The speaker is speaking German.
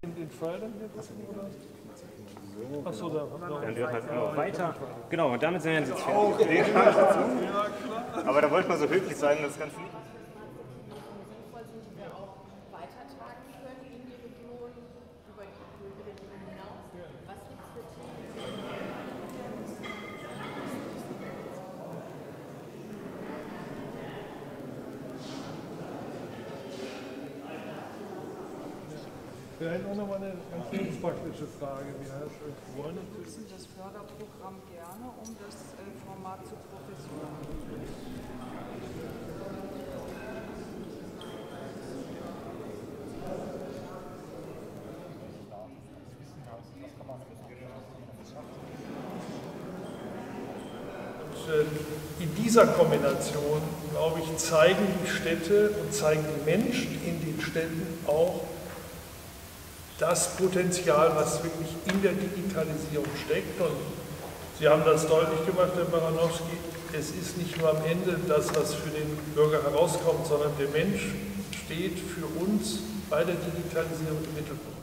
Den Fördern hier drücken, oder? Achso, da Dann dürfen wir immer weiter. Genau, und damit sind wir jetzt fertig. Aber da wollte man so höflich sein, das Ganze nicht. wir auch weitertragen können in die Region, über die über die Region hinaus. Was gibt es für Themen? Wir hätten auch noch mal eine ganz lebenspraktische Frage. Wie heißt es? Wollen Wir nutzen das Förderprogramm gerne, um das äh, Format zu professionalisieren. Und äh, in dieser Kombination, glaube ich, zeigen die Städte und zeigen die Menschen in den Städten auch das Potenzial, was wirklich in der Digitalisierung steckt. Und Sie haben das deutlich gemacht, Herr Baranowski, es ist nicht nur am Ende das, was für den Bürger herauskommt, sondern der Mensch steht für uns bei der Digitalisierung im Mittelpunkt.